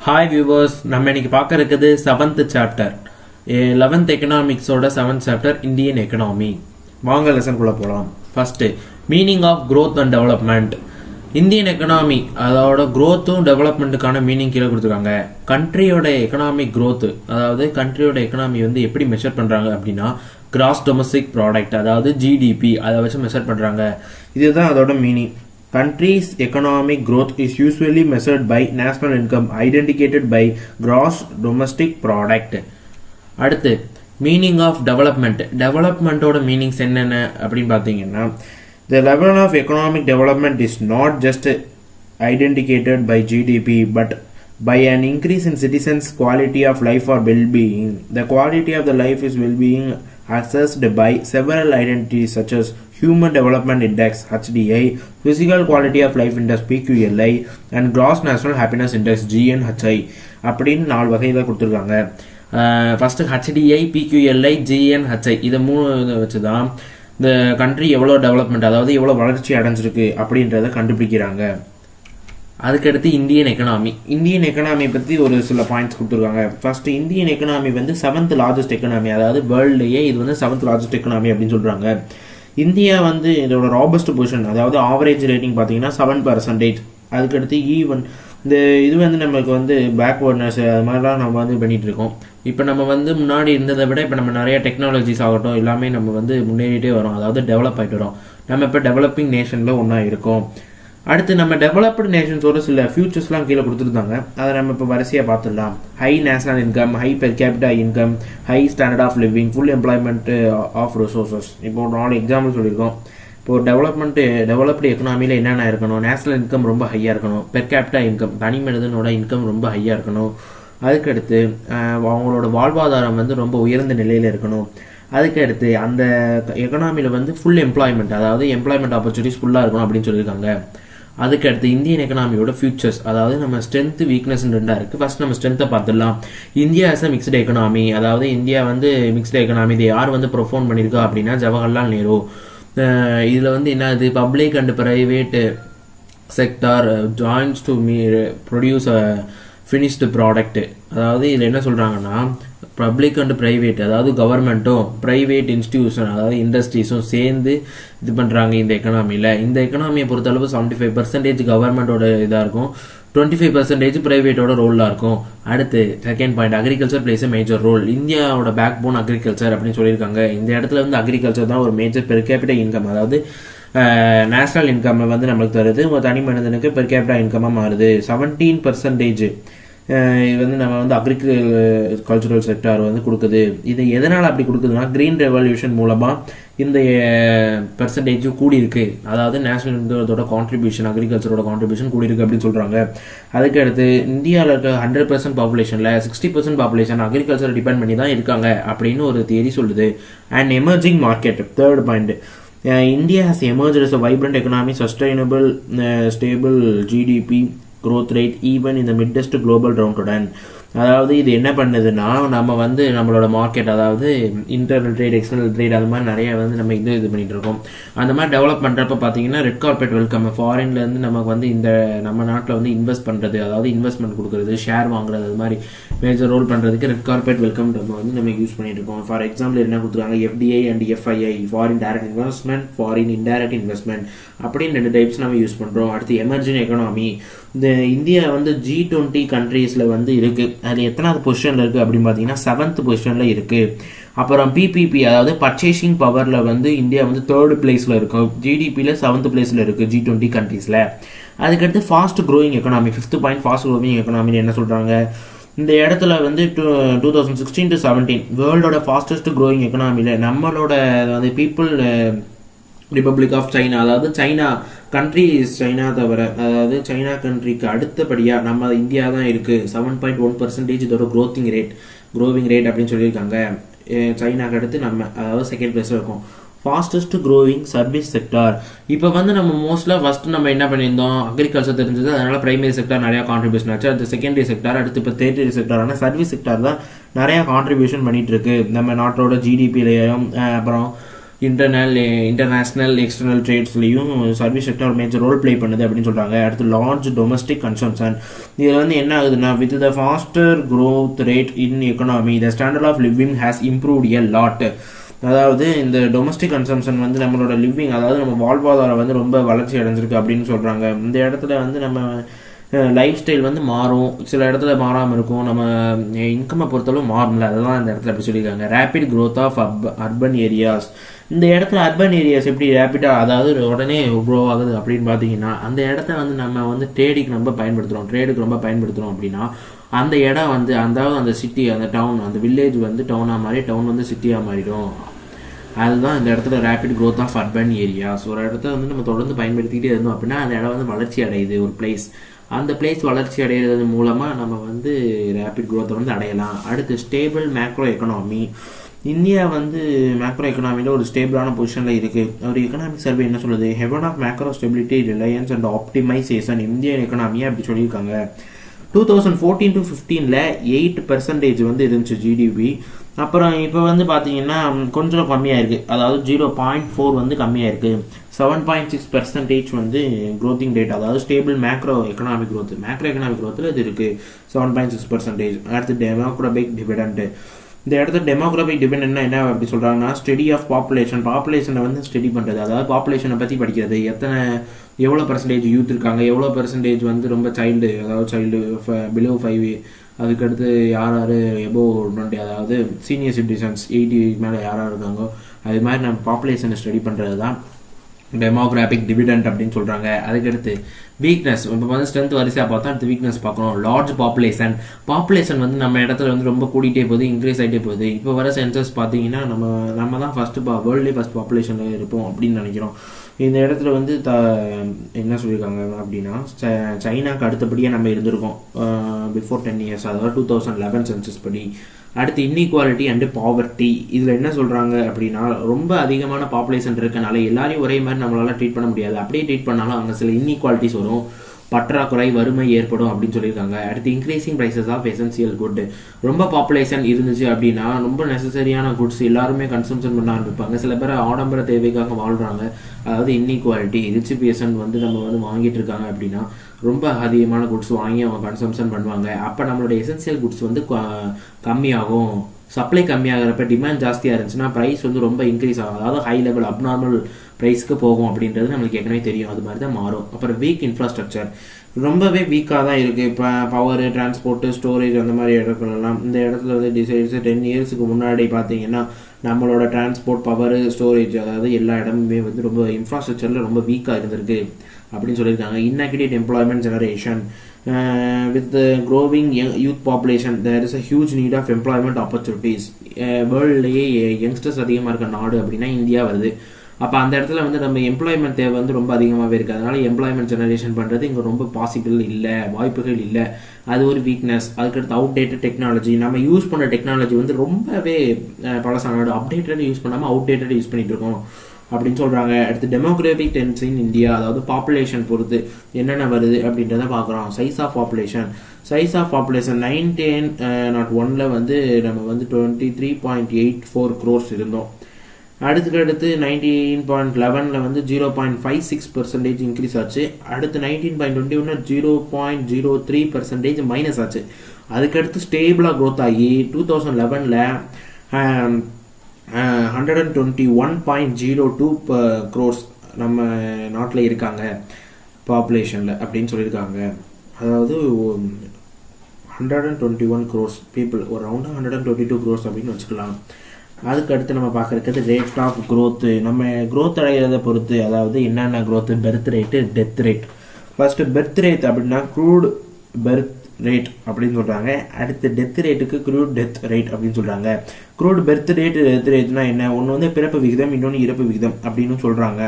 Hi viewers நம்ம இன்னைக்கு பார்க்க இருக்குது செவன்த் சாப்டர் லெவன்த் எக்கனாமிக்ஸோட செவன்த் சாப்டர் இந்தியன் எக்கனாமி வாங்க லெசன்குள்ள போகலாம் first meaning of growth and development Indian economy அதோட க்ரோத்தும் டெவலப்மெண்ட்டுக்கான மீனிங் கீழே கொடுத்துருக்காங்க. கண்ட்ரியோட எக்கனாமிக் க்ரோத்து அதாவது கண்ட்ரியோட எக்கனாமி வந்து எப்படி மெஷர் பண்ணுறாங்க அப்படின்னா கிராஸ் டொமஸ்டிக் ப்ராடக்ட் அதாவது ஜிடிபி அதை வச்சு மெஷர் பண்ணுறாங்க இதுதான் அதோட meaning country's economic growth is usually measured by national income identified by gross domestic product அடுத்து மீனிங் ஆஃப் டெவலப்மெண்ட் டெவலப்மெண்ட்டோட மீனிங்ஸ் என்னென்ன அப்படின்னு பார்த்தீங்கன்னா the level of economic development is not just identified by GDP but by an increase in citizens quality of life or well-being the quality of the life is well-being assessed by several identities such as human development index HDI physical quality of life index PQLI and gross national happiness index GNHI அப்படின்னு நாலு வகையில் கொடுத்துருக்காங்க. First HDI PQLI GNHI இதை மூணு இதை வச்சு தான் இந்த கண்ட்ரி எவ்வளோ டெவலப்மெண்ட் அதாவது எவ்வளோ வளர்ச்சி அடைஞ்சிருக்கு அப்படின்றத கண்டுபிடிக்கிறாங்க. அதுக்கடுத்து இந்தியன் எக்கனாமி இந்தியன் எக்கனாமி பற்றி ஒரு சில பாயிண்ட்ஸ் கொடுத்துருக்காங்க. ஃபஸ்ட்டு இந்தியன் எக்கனாமி வந்து செவன்த் லார்ஜஸ்ட் எக்கனாமி அதாவது வேர்ல்டுலேயே இது வந்து செவன்த் லார்ஜஸ்ட் எக்கனாமி அப்படின்னு சொல்கிறாங்க இந்தியா வந்து இதோட ராபஸ்ட் பொசிஷன் அதாவது ஆவரேஜ் ரேட்டிங் பார்த்தீங்கன்னா செவன் பர்சன்டேஜ் அதுக்கடுத்து e ஈவன் இந்த இது வந்து நமக்கு வந்து பேக்வர்ட்னஸ் அது மாதிரிலாம் நம்ம வந்து பண்ணிட்டு இருக்கோம் இப்போ நம்ம வந்து முன்னாடி இருந்ததை விட இப்போ நம்ம நிறைய டெக்னாலஜிஸ் ஆகட்டும் எல்லாமே நம்ம வந்து முன்னேறிட்டே வரோம். அதாவது டெவலப் ஆகிட்டு வரோம். நம்ம இப்போ டெவலப்பிங் நேஷனில் ஒன்றா இருக்கோம். அடுத்து நம்ம டெவலப்டு நேஷன்ஸோட சில ஃபியூச்சர்ஸ்லாம் கீழே கொடுத்துருந்தாங்க. அதை நம்ம இப்போ வரிசையாக பார்த்துடலாம். High national income high per capita income high standard of living full employment of resources இப்போ ஒரு நாலு எக்ஸாம்பிள் சொல்லியிருக்கோம். இப்போ டெவலப்மெண்ட் டெவலப்டு எக்கனாமியில் என்னென்ன இருக்கணும்? நேஷனல் இன்கம் ரொம்ப ஹையாக இருக்கணும். பெர் கேபிட்டா இன்கம் தனி மனிதனோட இன்கம் ரொம்ப ஹையாக இருக்கணும். அதுக்கடுத்து அவங்களோட வாழ்வாதாரம் வந்து ரொம்ப உயர்ந்த நிலையில் இருக்கணும். அதுக்கடுத்து அந்த எக்கனாமியில் வந்து ஃபுல் எம்ப்ளாய்மெண்ட் அதாவது எம்ப்ளாய்மெண்ட் ஆப்பர்ச்சுனிட்டிஸ் ஃபுல்லாக இருக்கணும் அப்படின்னு சொல்லியிருக்காங்க. அதுக்கடுத்து இந்தியன் எக்கனாமியோட ஃபியூச்சர்ஸ் அதாவது நம்ம ஸ்ட்ரென்த் வீக்னஸ் ரெண்டா இருக்கு. ஃபர்ஸ்ட் நம்ம ஸ்ட்ரென்த்தை பார்த்துடலாம். India as a mixed economy அதாவது இந்தியா வந்து மிக்ஸ்டு எக்கனாமி இதை யார் வந்து ப்ரொஃபோன் பண்ணியிருக்கா அப்படின்னா ஜவஹர்லால் நேரு. இதில் வந்து என்ன என்னது public and private sector joins to me produce finished product அதாவது இதில் என்ன சொல்கிறாங்கன்னா பப்ளிக் அண்ட் ப்ரைவேட் அதாவது கவர்மெண்ட்டும் ப்ரைவேட் இன்ஸ்டிடியூஷன் அதாவது இண்டஸ்ட்ரீஸும் சேர்ந்து இது பண்ணுறாங்க இந்த எக்கனாமியில் இந்த எக்கனாமியை பொறுத்தளவு செவன்டி ஃபைவ் பர்சன்டேஜ் கவர்மெண்டோட இதாக இருக்கும். டுவெண்ட்டி ஃபைவ் பர்சன்டேஜ் ப்ரைவேட்டோட ரோலாக இருக்கும். அடுத்து second point agriculture plays major role இந்தியாவோட பேக் போன் அக்ரிகல்ச்சர் அப்படின்னு சொல்லியிருக்காங்க. இந்த இடத்துல வந்து அக்ரிகல்ச்சர் தான் ஒரு மேஜர் பெர் கேபிட்டல் இன்கம் அதாவது நேஷனல் இன்கம் வந்து நம்மளுக்கு தருது. ஒரு தனி மனிதனுக்கு பெர் கேபிட்டா இன்கமாக மாறுது. செவன்டீன் பர்சன்டேஜ் இது வந்து நம்ம வந்து அக்ரிகல்ச்சரல் செக்டார் வந்து கொடுக்குது. இது எதனால் அப்படி கொடுக்குதுன்னா கிரீன் ரெவல்யூஷன் மூலமாக இந்த பெர்சன்டேஜ் கூடியிருக்கு. அதாவது நேஷனல் இன்கத்தோட கான்ட்ரிபியூஷன் அக்ரிகல்ச்சரோட கான்ட்ரிபியூஷன் கூடியிருக்கு அப்படின்னு சொல்கிறாங்க அதுக்கு அடுத்து இந்தியாவில் இருக்க hundred percent பாப்புலேஷனில் sixty percent population agriculture depend பண்ணி தான் இருக்காங்க அப்படின்னு ஒரு தியரி சொல்லுது. And emerging market third point India has emerge as a vibrant economy sustainable stable GDP growth rate even in the midst global downturn அதாவது இது என்ன பண்ணுதுன்னா நம்ம வந்து நம்மளோட மார்க்கெட் அதாவது இன்டர்னல் ட்ரேட் எக்ஸ்டர்னல் ட்ரேட் அது மாதிரி நிறைய வந்து நம்ம இது இது பண்ணிட்டு இருக்கோம். அந்த மாதிரி டெவலப் பண்ணுறப்ப பார்த்தீங்கன்னா ரெட் கார்பெட் வெல்கம் ஃபாரின்லேருந்து நமக்கு வந்து இந்த நம்ம நாட்டில் வந்து இன்வெஸ்ட் பண்ணுறது அதாவது இன்வெஸ்ட்மெண்ட் கொடுக்குறது ஷேர் வாங்குறது அது மாதிரி மேஜர் ரோல் பண்ணுறதுக்கு ரெட் கார்பெட் வெல்கம் நம்ம வந்து நம்ம யூஸ் பண்ணிட்டு இருக்கோம். ஃபார் எக்ஸாம்பிள் என்ன கொடுத்துருக்காங்க? FDI and FII foreign direct investment foreign indirect investment அப்படின்னு ரெண்டு டைப்ஸ் நம்ம யூஸ் பண்ணுறோம் அடுத்து எமர்ஜிங் எக்கனாமி இந்த இந்தியா வந்து ஜி டுவெண்ட்டி கண்ட்ரீஸில் வந்து இருக்குது அது எத்தனாவது பொசிஷனில் இருக்குது அப்படின்னு பார்த்தீங்கன்னா செவன்த் பொசிஷனில் இருக்குது அப்புறம் பிபிபி அதாவது பர்ச்சேசிங் பவரில் வந்து இந்தியா வந்து தேர்ட் பிளேஸில் இருக்கும் ஜிடிபியில் செவன்த் பிளேஸில் இருக்குது ஜி டுவெண்ட்டி கண்ட்ரீஸில் அதுக்கடுத்து fast growing economy fifth point fast growing எக்கனாமின்னு என்ன சொல்கிறாங்க இந்த இடத்துல வந்து two two thousand sixteen to seventeen வேர்ல்டோட fastest growing எக்கனாமியில் நம்மளோட அதாவது பீப்புள் ரிப்பப்ளிக் ஆஃப் சைனா அதாவது சைனா கண்ட்ரி சைனா தவிர அதாவது சைனா கண்ட்ரிக்கு அடுத்தபடியாக நம்ம இந்தியா தான் இருக்குது செவன் பாயிண்ட் ஒன் பர்சன்டேஜ் இதோட க்ரோத்திங் ரேட் க்ரோவிங் ரேட் அப்படின்னு சொல்லியிருக்காங்க. சைனாக்கு அடுத்து நம்ம அதாவது செகண்ட் பிளேஸில் இருக்கும். ஃபாஸ்டஸ்ட் க்ரோவிங் சர்வீஸ் செக்டார் இப்போ வந்து நம்ம மோஸ்ட்லாக ஃபஸ்ட்டு நம்ம என்ன பண்ணியிருந்தோம்? அக்ரிகல்ச்சர் தெரிஞ்சது அதனால் பிரைமரி செக்டார் நிறையா கான்ட்ரிபியூஷன் ஆச்சு. அடுத்து செகண்டரி செக்டார் அடுத்து இப்போ தேர்டரி செக்டார் ஆனால் சர்வீஸ் செக்டார் தான் நிறையா கான்ட்ரிபியூஷன் பண்ணிகிட்டு இருக்கு. நம்ம நாட்டோட ஜிடிபிலையும் அப்புறம் internal international external ட்ரேட்ஸ்லையும் service sector major role play பண்ணுது அப்படின்னு சொல்கிறாங்க அடுத்து லார்ஜ் டொமஸ்டிக் கன்சம்ஷன் இதில் வந்து என்ன ஆகுதுன்னா with the faster growth rate in economy the standard of living has improved a lot அதாவது இந்த டொமஸ்டிக் கன்சம்ஷன் வந்து நம்மளோட லிவிங் அதாவது நம்ம வாழ்வாதாரம் வந்து ரொம்ப வளர்ச்சி அடைஞ்சிருக்கு அப்படின்னு சொல்கிறாங்க இந்த இடத்துல வந்து நம்ம லைஃப் ஸ்டைல் வந்து மாறும். சில இடத்துல மாறாமல் இருக்கும். நம்ம இன்கம்மை பொறுத்தளவு மாறும்ல. அதெல்லாம் இந்த இடத்துல அப்படி சொல்லியிருக்காங்க. Rapid growth of up urban areas இந்த இடத்துல அர்பன் ஏரியாஸ் எப்படி ரேப்பிடாக அதாவது உடனே க்ரோ ஆகுது அப்படின்னு பார்த்தீங்கன்னா அந்த இடத்த வந்து நம்ம வந்து ட்ரேடிக்கு ரொம்ப பயன்படுத்துகிறோம் ட்ரேடுக்கு ரொம்ப பயன்படுத்துகிறோம் அப்படின்னா அந்த இடம் வந்து அதாவது அந்த சிட்டி அந்த டவுன் அந்த வில்லேஜ் வந்து டவுனாக மாறி டவுன் வந்து சிட்டியாக மாறிடும். அதுதான் இந்த இடத்துல rapid growth of urban areas ஒரு இடத்த வந்து நம்ம தொடர்ந்து பயன்படுத்திக்கிட்டே இருந்தோம் அப்படின்னா அந்த இடம் வந்து வளர்ச்சி அடையுது ஒரு பிளேஸ் அந்த பிளேஸ் வளர்ச்சி அடைகிறது மூலமாக நம்ம வந்து ரேபிட் க்ரோத்தை வந்து அடையலாம். அடுத்து ஸ்டேபிள் மேக்ரோ எக்கனாமி இந்தியா வந்து மேக்ரோ எக்கனாமியில் ஒரு ஸ்டேபிளான பொசிஷனில் இருக்குது ஒரு எக்கனாமிக் சர்வே என்ன சொல்லுது? Haven of macro stability reliance and optimization Indian எக்கனாமியை அப்படி சொல்லியிருக்காங்க. டூ தௌசண்ட் ஃபோர்டீன் டு ஃபிஃப்டீனில் எயிட் பெர்சன்டேஜ் வந்து இருந்துச்சு ஜிடிபி அப்புறம் இப்போ வந்து பார்த்தீங்கன்னா கொஞ்சம் கம்மியாக இருக்குது அதாவது ஜீரோ பாயிண்ட் ஃபோர் வந்து கம்மியாக இருக்குது செவன் பாயிண்ட் சிக்ஸ் பெர்சன்டேஜ் வந்து க்ரோத்திங் ரேட் அதாவது stable macro economic growth macro economic க்ரோத்தில் இது இருக்குது செவன் பாயிண்ட் சிக்ஸ் பர்சன்டேஜ் அடுத்து டெமோக்ராபிக் டிவிடெண்ட் இந்த இடத்துல டெமோக்ராபிக் டிபெண்ட் என்ன அப்படி சொல்கிறாங்கன்னா ஸ்டடி ஆஃப் பாப்புலேஷன் பாப்புலேஷனை வந்து ஸ்டடி பண்ணுறது அதாவது பாப்புலேஷனை பற்றி படிக்கிறது. எத்தனை எவ்வளோ பர்சன்டேஜ் யூத் இருக்காங்க? எவ்வளோ பர்சன்டேஜ் வந்து ரொம்ப சைல்டு அதாவது சைல்டு பிலோ ஃபைவ் அதுக்கடுத்து யார் யார் எபோ டுவெண்ட்டி அதாவது சீனியர் சிட்டிசன்ஸ் எயிட்டி மேலே யார் யார் இருக்காங்களோ அது மாதிரி நம்ம பாப்புலேஷனை ஸ்டடி பண்ணுறது தான் டெமோகிராபிக் டிவிடெண்ட் அப்படின்னு சொல்கிறாங்க அதுக்கடுத்து வீக்னஸ் இப்போ வந்து ஸ்ட்ரென்த் வரிசையாக பார்த்தா அடுத்து வீக்னஸ் பார்க்கணும். லார்ஜ் பாப்புலேஷன் பாப்புலேஷன் வந்து நம்ம இடத்துல வந்து ரொம்ப கூட்டிகிட்டே போகுது இன்க்ரீஸ் ஆகிட்டே போகுது. இப்போ வர சென்சஸ் பார்த்தீங்கன்னா நம்ம நம்ம தான் ஃபஸ்ட்டு பா வேர்ல்ட்லேயே ஃபஸ்ட் பாப்புலேஷனில் இருப்போம் அப்படின்னு நினைக்கிறோம். இந்த இடத்துல வந்து த என்ன சொல்லியிருக்காங்க அப்படின்னா ச- சைனாக்கு அடுத்தபடியாக நம்ம இருந்திருக்கோம். பிஃபோர் டென் இயர்ஸ் அதாவது டூ தௌசண்ட் லெவன் சென்சஸ் படி. அடுத்து இன்இக்வாலிட்டி அண்டு பாவர்ட்டி இதில் என்ன சொல்கிறாங்க அப்படின்னா ரொம்ப அதிகமான பாப்புலேஷன் இருக்கனால எல்லாரையும் ஒரே மாதிரி நம்மளால ட்ரீட் பண்ண முடியாது. அப்படியே ட்ரீட் பண்ணாலும் அங்கே சில இன்இக்வாலிட்டிஸ் வரும். பற்றாக்குறை வறுமை ஏற்படும் அப்படின்னு சொல்லியிருக்காங்க. அடுத்து increasing prices of essential good ரொம்ப பாப்புலேஷன் இருந்துச்சு அப்படின்னா ரொம்ப நெசசரியான குட்ஸ் எல்லாருமே கன்சம்ஷன் பண்ண ஆரம்பிப்பாங்க. சில பேர் ஆடம்பர தேவைக்காக வாழ்றாங்க. அதாவது இன்இக்வாலிட்டி ரிச் பேசன் வந்து நம்ம வந்து வாங்கிட்டு இருக்காங்க அப்படின்னா ரொம்ப அதிகமான குட்ஸ் வாங்கி அவங்க கன்சம்ஷன் பண்ணுவாங்க. அப்போ நம்மளோட எசென்சியல் குட்ஸ் வந்து க- கம்மியாகும். சப்ளை கம்மியாகிறப்ப டிமாண்ட் ஜாஸ்தியாக இருந்துச்சுன்னா ப்ரைஸ் வந்து ரொம்ப இன்க்ரீஸ் ஆகும். அதாவது ஹை லெவல் அப்நார்மல் ப்ரைஸ்க்கு போகும் அப்படின்றது நம்மளுக்கு ஏற்கனவே தெரியும். அது மாதிரி தான் மாறும். அப்புறம் வீக் இன்ஃப்ராஸ்ட்ரக்சர் ரொம்பவே வீக்காக தான் இருக்குது இப்போ பவர் டிரான்ஸ்போர்ட்டு ஸ்டோரேஜ் அந்த மாதிரி இடத்துலலாம். இந்த இடத்துல வந்து டிசைட்ஸ் டென் இயர்ஸுக்கு முன்னாடி பார்த்தீங்கன்னா நம்மளோட டிரான்ஸ்போர்ட் பவர் ஸ்டோரேஜ் அதாவது எல்லா இடமுமே வந்து ரொம்ப இன்ஃப்ராஸ்ட்ரக்சரில் ரொம்ப வீக்காக இருந்திருக்கு. அப்படின்னு சொல்லியிருக்காங்க. Inactivate employment generation with growing youth population there is a huge need of employment opportunities. வேர்ல்ட்லேயே யங்ஸ்டர்ஸ் அதிகமாக இருக்க நாடு அப்படின்னா இந்தியா வருது. அப்போ அந்த இடத்துல வந்து நம்ம எம்ப்ளாய்மெண்ட் தேவை வந்து ரொம்ப அதிகமாகவே இருக்குது அதனால எம்ப்ளாய்மெண்ட் ஜெனரேஷன் பண்ணுறது இங்கே ரொம்ப பாசிபிள் இல்லை வாய்ப்புகள் இல்லை. அது ஒரு வீக்னஸ் அதுக்கடுத்து அவுடேட்டட் டெக்னாலஜி நம்ம யூஸ் பண்ண டெக்னாலஜி வந்து ரொம்பவே uh, பழசான பழசானது அப்டேட்டட் யூஸ் பண்ணாமல் அவுடேட்டட் யூஸ் பண்ணிகிட்டு இருக்கோம். அப்படின்னு சொல்கிறாங்க அடுத்து டெமோக்ராபிக் டென்ஸ் இன் இந்தியா அதாவது பாப்புலேஷன் பொறுத்து என்னென்ன வருது அப்படின்றத பார்க்குறோம். Size of population size of population nineteen not ஒனில் வந்து நம்ம வந்து twenty three point eight four crores இருந்தோம். அடுத்துக்கு அடுத்து நைன்டீன் பாயிண்ட் லெவனில் வந்து zero point five six percentage increase ஆச்சு. அடுத்து நைன்டீன் பாயிண்ட் டுவெண்ட்டி ஒன்று zero point zero three percentage minus ஆச்சு. அதுக்கடுத்து ஸ்டேபிளாக க்ரோத் ஆகி டூ தௌசண்ட் லெவனில் hundred and twenty one point zero two crores நம்ம நாட்டில் இருக்காங்க பாப்புலேஷனில் அப்படின்னு சொல்லியிருக்காங்க. அதாவது hundred and twenty one crores people ஒரு ரவுண்டாக hundred and twenty two crores அப்படின்னு வச்சுக்கலாம். அதுக்கு அடுத்து நம்ம பார்க்குறது ரேட் ஆஃப் க்ரோத்து நம்ம க்ரோத் அடைகிறத பொறுத்து அதாவது என்னென்ன growth birth rate death rate first birth rate அப்படின்னா க்ரூட் பெர்த் ரேட் அப்படின்னு சொல்கிறாங்க அடுத்து டெத் ரேட்டுக்கு க்ரூட் டெத் ரேட் அப்படின்னு சொல்கிறாங்க க்ரூட் பெர்த் ரேட் டெத் ரேட்னா என்ன? ஒன்று வந்து பிறப்பு விகிதம் இன்னொன்று இறப்பு விகிதம் அப்படின்னு சொல்கிறாங்க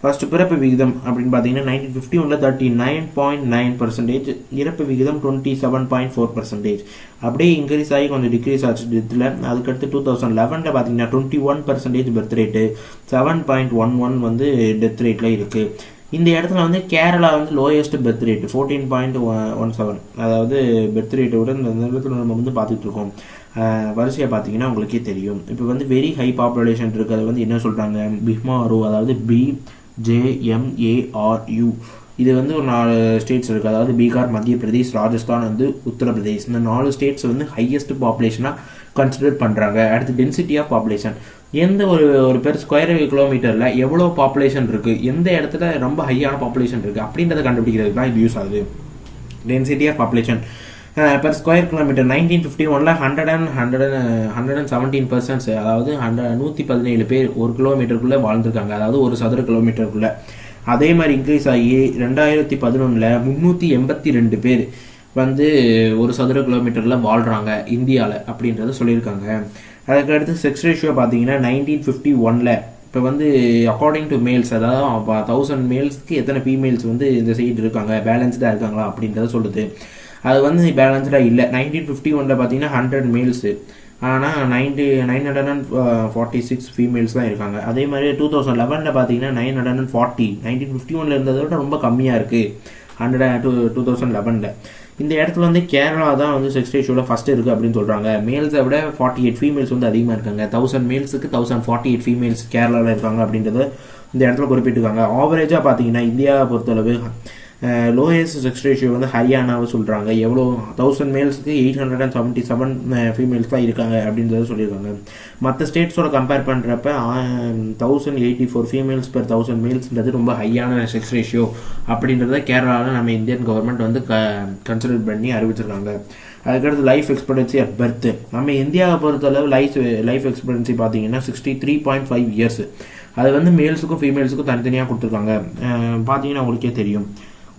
ஃபர்ஸ்ட் பிறப்பு விகிதம் அப்படின்னு பார்த்தீங்கன்னா நைன்டீன் ஃபிஃப்டி ஒன்ல thirty nine point nine percentage இறப்பு விகிதம் twenty seven point four percentage அப்படியே இன்க்ரீஸ் ஆகி கொஞ்சம் டிக்ரீஸ் ஆச்சு டெத்தில் அதுக்கடுத்து டூ தௌசண்ட் லெவனில் பார்த்தீங்கன்னா twenty one percentage birth rate seven point one one வந்து டெத் ரேட்டில் இருக்குது இந்த இடத்துல வந்து கேரளா வந்து lowest birth rate fourteen point one seven அதாவது பெர்த் ரேட்டை விட இந்த இடத்துல நம்ம வந்து பார்த்துட்டு இருக்கோம். வரிசையை பார்த்தீங்கன்னா உங்களுக்கே தெரியும். இப்போ வந்து வெரி ஹை பாப்புலேஷன் இருக்கிறது வந்து என்ன சொல்கிறாங்க பிஹ்மாரு அதாவது பி ஜேஎம்ஏஆர்யூ இது வந்து ஒரு நாலு ஸ்டேட்ஸ் இருக்குது அதாவது பீகார் மத்திய பிரதேஷ் ராஜஸ்தான் வந்து உத்தரப்பிரதேஷ் இந்த நாலு ஸ்டேட்ஸ் வந்து ஹையஸ்ட் பாப்புலேஷனாக கன்சிடர் பண்ணுறாங்க அடுத்து டென்சிட்டி ஆஃப் பாப்புலேஷன் எந்த ஒரு ஒரு பேர் ஸ்கொயர் கிலோமீட்டரில் எவ்வளோ பாப்புலேஷன் இருக்குது எந்த இடத்துல ரொம்ப ஹையான பாப்புலேஷன் இருக்குது அப்படின்றத கண்டுபிடிக்கிறதுக்கு தான் இது யூஸ் ஆகுது. Density of population per square kilometre nineteen fifty ஒனில் hundred and hundred and hundred and seventeen percents அதாவது ஹண்ட்ரட் நூற்றி பதினேழு பேர் ஒரு கிலோமீட்டருக்குள்ளே வாழ்ந்துருக்காங்க. அதாவது ஒரு சதுர கிலோமீட்டருக்குள்ளே அதே மாதிரி இன்க்ரீஸ் ஆகி ரெண்டாயிரத்தி பதினொன்றில் முந்நூற்றி எண்பத்தி ரெண்டு பேர் வந்து ஒரு சதுர கிலோமீட்டரில் வாழ்கிறாங்க இந்தியாவில் அப்படின்றத சொல்லியிருக்காங்க. அதுக்கடுத்து செக்ஸ் ரேஷியோ பார்த்தீங்கன்னா நைன்டீன் ஃபிஃப்டி ஒனில் இப்போ வந்து அக்கார்டிங் டு மேல்ஸ் அதாவது தௌசண்ட் மேல்ஸ்க்கு எத்தனை ஃபீமேல்ஸ் வந்து இந்த சைடு இருக்காங்க? பேலன்ஸ்டாக இருக்காங்களா அப்படின்றத சொல்லுது. அது வந்து பேலன்ஸ்டாக இல்லை. நைன்டீன் ஃபிஃப்டி ஒனில் பார்த்தீங்கன்னா ஹண்ட்ரட் மேல்ஸு ஆனால் ninety nine hundred and forty six females தான் இருக்காங்க. அதே மாதிரி டூ தௌசண்ட் லெவனில் பார்த்தீங்கன்னா nine hundred and forty nineteen fifty ஒனில் இருந்ததை விட ரொம்ப கம்மியாக இருக்குது ஹண்ட்ரட் டூ டூ தௌசண்ட் லெவனில் இந்த இடத்துல வந்து கேரளா தான் வந்து செக்ஸ் ரேஷியோவில் ஃபஸ்ட்டு இருக்குது அப்படின்னு சொல்கிறாங்க மேல்ஸை விட ஃபார்ட்டி எயிட் ஃபீமேல்ஸ் வந்து அதிகமாக இருக்காங்க. தௌசண்ட் மேல்ஸுக்கு தௌசண்ட் ஃபார்ட்டி எயிட் ஃபீமேல்ஸ் கேரளாவில் இருக்காங்க அப்படின்றத இந்த இடத்துல குறிப்பிட்டிருக்காங்க. ஆவரேஜாக பார்த்தீங்கன்னா இந்தியாவை பொறுத்தளவு லோயஸ்ட் செக்ஸ் ரேஷியோ வந்து ஹரியானாவை சொல்கிறாங்க எவ்வளோ thousand மேல்ஸுக்கு eight hundred and seventy seven females தான் இருக்காங்க அப்படின்றத சொல்லியிருக்காங்க. மற்ற ஸ்டேட்ஸோட கம்பேர் பண்ணுறப்ப thousand eighty four females per thousand மேல்ஸ்ன்றது ரொம்ப ஹையான செக்ஸ் ரேஷியோ அப்படின்றத கேரளாவில் நம்ம இந்தியன் கவர்மெண்ட் வந்து க கன்சிடர் பண்ணி அறிவிச்சிருக்காங்க. அதுக்கடுத்து லைஃப் எக்ஸ்பெக்டன்சி அட் பர்த் நம்ம இந்தியாவை பொறுத்தளவு லைஃப் லைஃப் எக்ஸ்பெக்டன்சி பார்த்தீங்கன்னா sixty three point five years அது வந்து மேல்ஸுக்கும் ஃபீமேல்ஸுக்கும் தனித்தனியாக கொடுத்துருக்காங்க. பார்த்தீங்கன்னா உங்களுக்கே தெரியும்.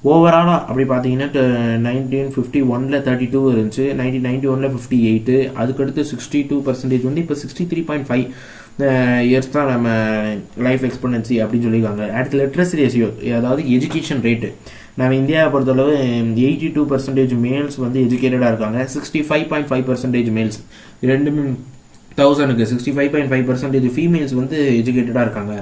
ஓவராலாக அப்படி பார்த்தீங்கன்னா நைன்டீன் ஃபிஃப்டி ஒனில் தேர்ட்டி டூ இருந்துச்சு நைன்டீன் நைன்டி ஒனில் ஃபிஃப்டி எயிட்டு அதுக்கடுத்து சிக்ஸ்டி டூ பர்சன்டேஜ் வந்து இப்போ sixty three point five years தான் நம்ம லைஃப் எக்ஸ்பெண்டன்சி அப்படின்னு சொல்லியிருக்காங்க. அடுத்து லிட்ரஸி ரேஷியோ அதாவது எஜுகேஷன் ரேட்டு நம்ம இந்தியாவை பொறுத்தளவு எயிட்டி டூ பர்சன்டேஜ் மேல்ஸ் வந்து எஜுகேட்டடாக இருக்காங்க. Sixty five point five percentage males ரெண்டுமே தௌசண்ட்க்கு sixty five point five percentage females வந்து எஜுகேட்டடாக இருக்காங்க.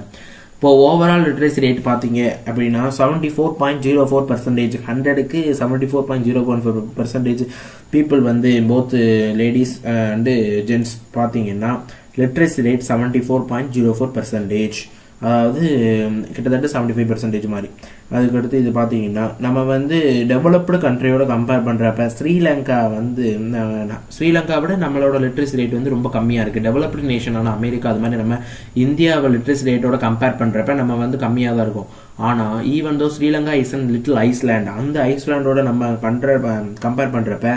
இப்போ ஓவரால் லிட்ரேசி ரேட் பார்த்தீங்க அப்படின்னா seventy four point zero four percentage ஹண்ட்ரடுக்கு seventy four point zero one four percentage people வந்து போத் லேடிஸ் அண்டு ஜென்ட்ஸ் பார்த்தீங்கன்னா literacy rate seventy four point zero four percentage அதாவது கிட்டத்தட்ட செவன்ட்டி ஃபைவ் பர்சன்டேஜ் மாதிரி. அதுக்கடுத்து இது பார்த்தீங்கன்னா நம்ம வந்து டெவலப்டு கண்ட்ரியோட கம்பேர் பண்ணுறப்ப ஸ்ரீலங்கா வந்து ஸ்ரீலங்கா விட நம்மளோட லிட்ரஸி ரேட் வந்து ரொம்ப கம்மியாக இருக்குது டெவலப்டு நேஷனான அமெரிக்கா அது மாதிரி நம்ம இந்தியாவை லிட்ரஸி ரேட்டோட கம்பேர் பண்ணுறப்ப நம்ம வந்து கம்மியாக தான் இருக்கும். ஆனால் even though Sri Lanka is and little island அந்த ஐஸ்லேண்டோட நம்ம பண்ணுற கம்பேர் பண்ணுறப்ப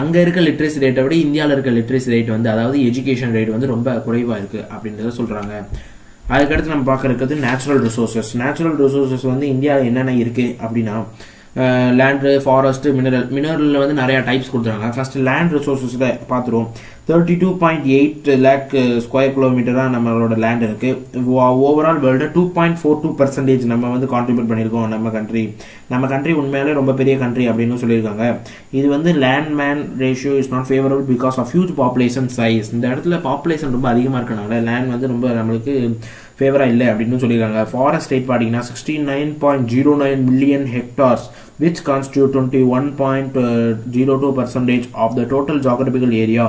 அங்கே இருக்க லிட்ரஸி ரேட்டை விட இந்தியாவில் இருக்க லிட்ரஸி ரேட் வந்து அதாவது எஜுகேஷன் ரேட் வந்து ரொம்ப குறைவாக இருக்குது அப்படின்றத சொல்கிறாங்க அதுக்கடுத்து நம்ம பார்க்க இருக்கிறது நேச்சுரல் ரிசோர்சஸ் நேச்சுரல் ரிசோர்சஸ் வந்து இந்தியாவில் என்னென்ன இருக்குது அப்படின்னா லேண்டு ஃபாரஸ்ட் மினரல் மினரலில் வந்து நிறையா டைப்ஸ் கொடுத்துருக்காங்க. ஃபர்ஸ்ட் லேண்ட் ரிசோர்ஸஸில் பார்த்துருவோம். Thirty two point eight lakh square கிலோமீட்டராக நம்மளோட லேண்ட் இருக்குது overall world two point four two percentage நம்ம வந்து கான்ட்ரிபியூட் பண்ணியிருக்கோம் நம்ம கண்ட்ரி நம்ம கண்ட்ரி உண்மையாலே ரொம்ப பெரிய கண்ட்ரி அப்படின்னு சொல்லியிருக்காங்க. இது வந்து land man ratio is not favourable because of huge population size இந்த இடத்துல பாப்புலேஷன் ரொம்ப அதிகமாக இருக்கனால லேண்ட் வந்து ரொம்ப நம்மளுக்கு ஃபேவராக இல்லை அப்படின்னு சொல்லியிருக்காங்க. ஃபாரஸ்ட் ரேட் பார்த்தீங்கன்னா sixty nine point zero nine million hectares which constitute twenty one point zero two percentage of the total geographical area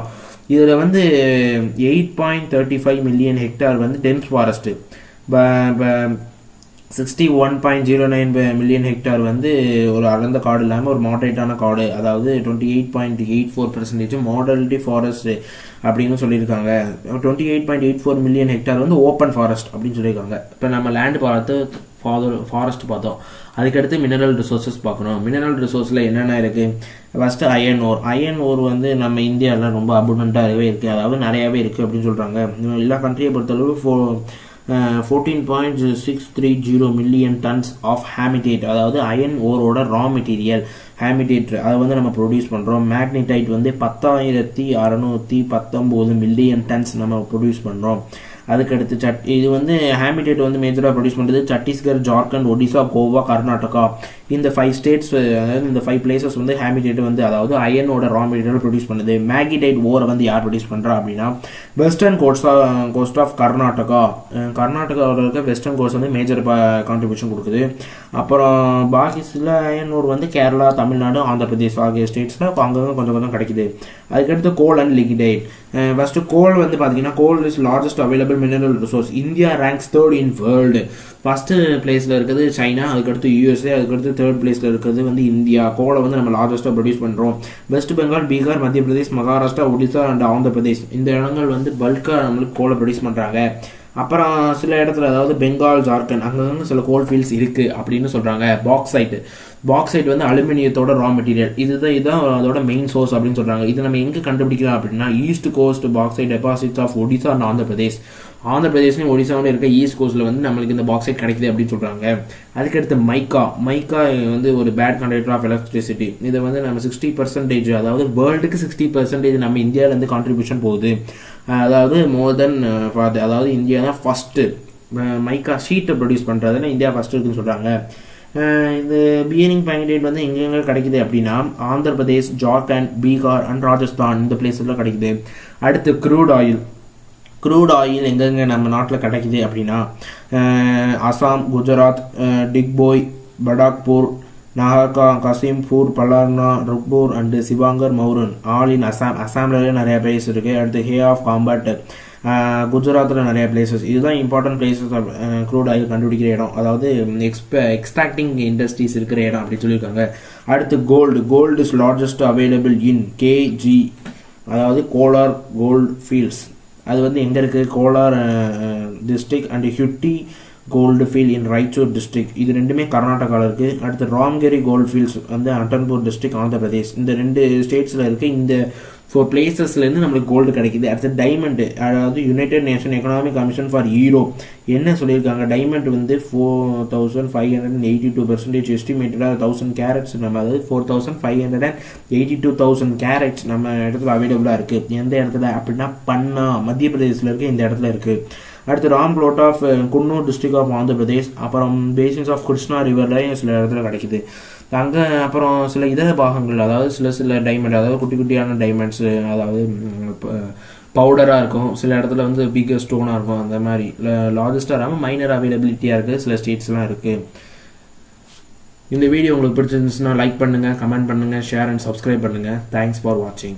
இதில் வந்து eight point thirty five million hectare வந்து dense forest sixty one point zero nine million hectare வந்து ஒரு அடர்ந்த காடு இல்லாமல் ஒரு மாடரேட்டான காடு அதாவது twenty eight point eight four percentage moderately forest அப்படின்னு சொல்லியிருக்காங்க. Twenty eight point eight four million hectare வந்து ஓப்பன் ஃபாரஸ்ட் அப்படின்னு சொல்லியிருக்காங்க. இப்போ நம்ம லேண்ட் பார்த்து ஃபாதர் ஃபாரஸ்ட் பார்த்தோம். அதுக்கடுத்து மினரல் ரிசோர்ஸஸ் பார்க்கணும். மினரல் ரிசோர்ஸில் என்னென்ன இருக்குது first iron ore iron ore வந்து நம்ம இந்தியாவில் ரொம்ப அபுடண்ட்டாகவே இருக்குது அதாவது நிறையாவே இருக்குது அப்படின்னு சொல்கிறாங்க எல்லா கண்ட்ரியை பொறுத்தளவு four fourteen point six three zero million tons of haematite அதாவது அயன் ஓரோட ரா மெட்டீரியல் ஹேமிடேட் அதை வந்து நம்ம ப்ரொடியூஸ் பண்ணுறோம் மேக்னெட்டைட் வந்து பத்தாயிரத்தி அறநூற்றி பத்தொம்போது மில்லியன் டன்ஸ் நம்ம ப்ரொடியூஸ் பண்ணுறோம் அதுக்கடுத்து சட் இது வந்து ஹேமிடேட் வந்து மேஜராக ப்ரொடியூஸ் பண்ணுறது சத்தீஸ்கர் ஜார்க்கண்ட் ஒடிசா கோவா கர்நாடகா. இந்த ஃபைவ் ஸ்டேட்ஸ் அதாவது இந்த ஃபைவ் பிளேசஸ் வந்து ஹேமிடேட் வந்து அதாவது அயனோட ரா மெட்டீரியல் ப்ரொடியூஸ் பண்ணுது. மேகிடைட் ஓரை வந்து யார் ப்ரொடியூஸ் பண்ணுறா அப்படின்னா western coast coast of Karnataka. கர்நாடகாவில் இருக்க வெஸ்டர்ன் கோஸ்ட் வந்து மேஜர் கான்ட்ரிபியூஷன் கொடுக்குது. அப்புறம் பாக்கி சில வந்து கேரளா தமிழ்நாடு ஆந்திர பிரதேஷ் ஆகிய ஸ்டேட்ஸில் அங்கங்கே கொஞ்சம் கொஞ்சம் கிடைக்குது. அதுக்கடுத்து கோல் அண்ட் லிகிடைட் ஃபர்ஸ்ட் கோல் வந்து பார்த்தீங்கன்னா coal is largest available mineral resource India ranks third in world first பிளேஸில் இருக்குது சைனா அதுக்கடுத்து யூஎஸ்ஏ அதுக்கடுத்து தேர்ட் பிளேஸில் இருக்கிறது வந்து இந்தியா. கோலை வந்து நம்ம லார்ஜஸ்ட்டாக ப்ரொடியூஸ் பண்ணுறோம் வெஸ்ட் பெங்கால் பீகார் மத்திய பிரதேஷ் மகாராஷ்டிரா ஒடிசா அண்ட் ஆந்திர பிரதேஷ் இந்த இடங்கள் வந்து பல்காக நம்மளுக்கு கோலை ப்ரொடியூஸ் பண்ணுறாங்க அப்புறம் சில இடத்துல அதாவது பெங்கால் ஜார்க்கண்ட் அங்கங்கே சில கோல் ஃபீல்ட்ஸ் இருக்குது அப்படின்னு சொல்கிறாங்க பாக்ஸைட்டு பாக்ஸைட் வந்து அலுமினியத்தோட ரா மெட்டீரியல் இதுதான் இதுதான் அதோட மெயின் சோர்ஸ் அப்படின்னு சொல்கிறாங்க இது நம்ம எங்கே கண்டுபிடிக்கலாம் அப்படின்னா east coast bauxite deposits of Odisha and Andhra Pradesh Andhra பிரதேஷ்லையும் ஒடிசாவில் இருக்க ஈஸ்ட் கோஸ்ட்டில் வந்து நம்மளுக்கு இந்த பாக்ஸைட் கிடைக்குது அப்படின்னு சொல்கிறாங்க அதுக்கடுத்து மைக்கா மைக்கா வந்து ஒரு பேட் கண்டக்டர் ஆஃப் எலக்ட்ரிசிட்டி இதை வந்து நம்ம சிக்ஸ்டி பர்சன்டேஜ் அதாவது வேர்ல்டுக்கு சிக்ஸ்டி பர்சன்டேஜ் நம்ம இந்தியாவிலேருந்து கான்ட்ரிபியூஷன் போகுது. அதாவது மோர் தென் அதாவது இந்தியா தான் ஃபஸ்ட்டு மைக்கா ஷீட்டை ப்ரொடியூஸ் பண்ணுறதுல இந்தியா ஃபஸ்ட்டு இருக்குன்னு சொல்கிறாங்க இந்த பியரிங் பேங்கடேட் வந்து எங்கெங்க கிடைக்குது அப்படின்னா ஆந்திர பிரதேஷ் ஜார்க்கண்ட் பீகார் அண்ட் ராஜஸ்தான் இந்த பிளேஸ்லாம் கிடைக்குது. அடுத்து க்ரூட் ஆயில் க்ரூட் ஆயில் எங்கெங்க நம்ம நாட்டில் கிடைக்குது அப்படின்னா அசாம் குஜராத் டிக்போய் படாக்பூர் நாகர்கா கசிம்பூர் பலார்னா ருக்பூர் and சிவாங்கர் Moran all in Assam. அசாம்லேயே நிறையா பிளேஸ் இருக்குது அடுத்து ஹே ஆஃப் காம்பட் குஜராத்தில் நிறைய பிளேசஸ் இதுதான் இம்பார்ட்டன்ட் பிளேசஸ் க்ரூட் ஆயில் கண்டுபிடிக்கிற இடம். அதாவது எக்ஸ்ப எக்ஸ்ட்ராக்டிங் இண்டஸ்ட்ரீஸ் இருக்கிற இடம் அப்படின்னு சொல்லியிருக்காங்க. அடுத்து gold gold is largest available in KG அதாவது கோலார் கோல்டு ஃபீல்ட்ஸ் அது வந்து எங்கே இருக்குது Kolar district and Hutti gold field in Raichur district இது ரெண்டுமே கர்நாடகாவில் இருக்குது அடுத்து ராம்கேரி கோல்டு ஃபீல்ட்ஸ் வந்து அட்டன்பூர் டிஸ்ட்ரிக்ட் ஆந்திர பிரதேஷ் இந்த ரெண்டு ஸ்டேட்ஸில் இருக்குது இந்த ஸோ பிளேசஸ்லேருந்து நம்மளுக்கு கோல்டு கிடைக்குது. அடுத்து டைமண்டு அதாவது United Nation Economic Commission for Europe என்ன சொல்லியிருக்காங்க? டைமண்ட் வந்து four thousand five hundred and eighty two percentage எஸ்டிமேட்டடாக thousand carats நம்ம அதாவது four thousand five hundred and eighty two thousand carats நம்ம இடத்துல அவைலபிளாக இருக்குது எந்த இடத்துல? அப்படின்னா பன்னா மத்திய பிரதேசத்தில் இருக்குது இந்த இடத்துல இருக்குது அடுத்து ராம் ராம்ப்ளோட் of Kurnool district of Andhra Pradesh அப்புறம் பேசின்ஸ் ஆஃப் கிருஷ்ணா ரிவரில் சில இடத்துல கிடைக்குது. அங்கே அப்புறம் சில இதர பாகங்கள் அதாவது சில சில டைமண்ட் அதாவது குட்டி குட்டியான டைமண்ட்ஸு அதாவது பவுடராக இருக்கும். சில இடத்துல வந்து பிக்கர் ஸ்டோனாக இருக்கும். அந்த மாதிரி. லார்ஜஸ்டாக இல்லாமல் மைனர் அவைலபிலிட்டியாக இருக்குது சில ஸ்டேட்ஸ்லாம் இருக்குது இந்த வீடியோ உங்களுக்கு பிடிச்சிருந்துச்சுன்னா லைக் பண்ணுங்கள் கமெண்ட் பண்ணுங்கள் ஷேர் அண்ட் சப்ஸ்கிரைப் பண்ணுங்கள் தேங்க்ஸ் ஃபார் வாட்சிங்